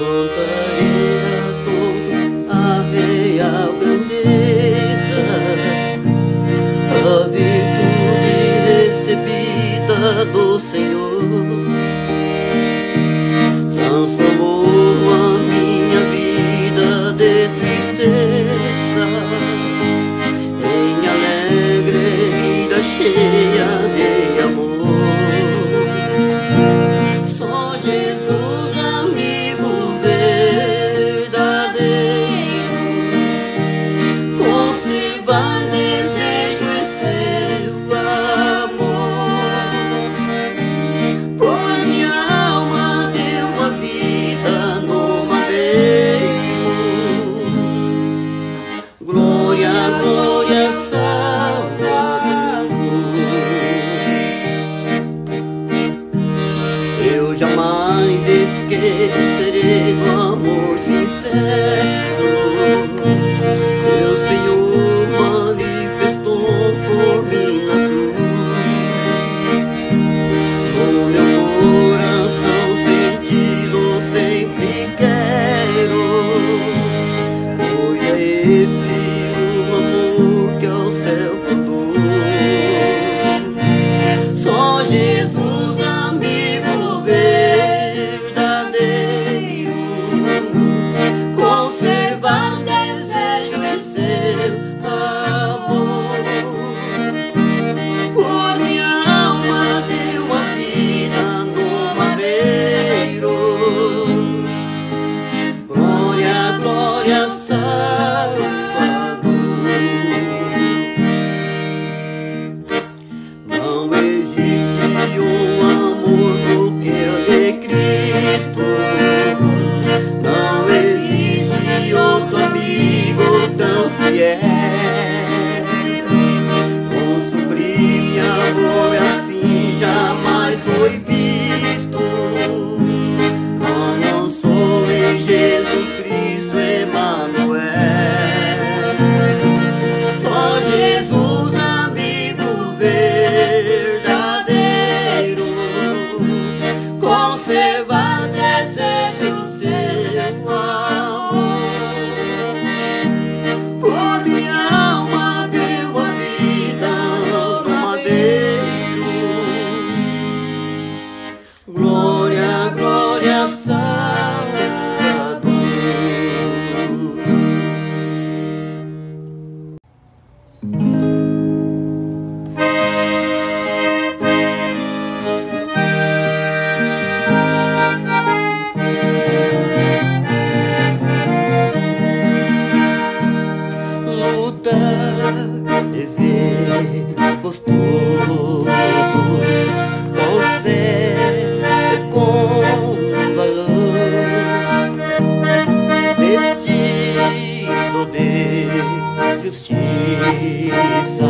Contarei segredo, igual justiça.